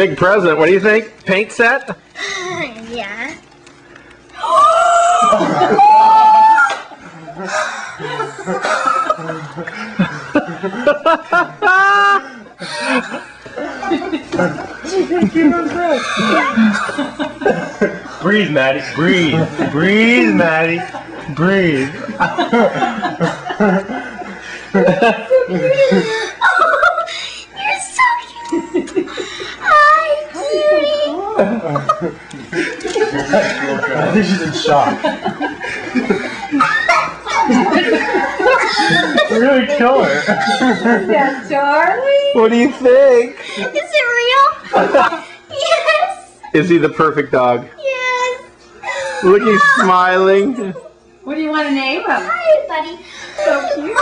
Big present. What do you think? Paint set? yeah. Breathe, Maddi. Breathe. Breathe, Maddi. Breathe. I think she's in shock. really kill her. Yeah, Charlie. What do you think? Is it real? yes. Is he the perfect dog? Yes. Look, he's smiling. What do you want to name him? Hi, buddy. So cute.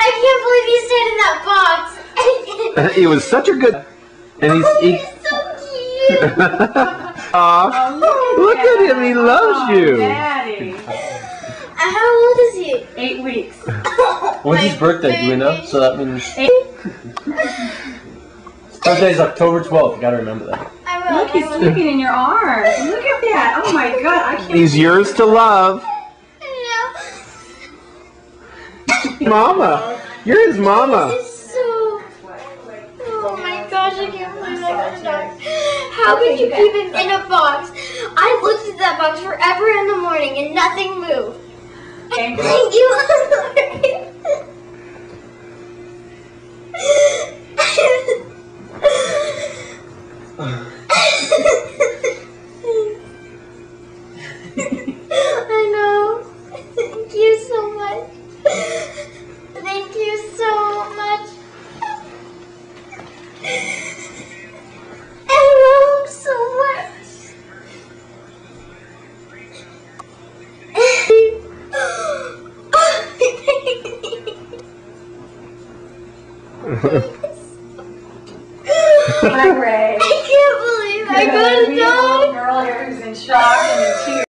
I can't believe you stayed in that box. he was such a good. And he's. oh, He, so cute. Aw, oh, look at him. He loves Oh, you. Daddy. Uh, how old is he? Eight weeks. When's his My birthday? Do we know? So that means Eight. his birthday's October 12th. You gotta remember that. I will. Look, he's I will. sleeping in your arms. Look at that. Oh my God, I can't. He's yours to love. No. Mama. You're his mama. This is so. Oh my gosh, I can't believe I got a dog. How could you keep him in a box? I looked at that box forever in the morning and nothing moved. Thank Thank you. I know. Thank you so much. Ray. I can't believe I got a dog. girl here who's in shock and in tears.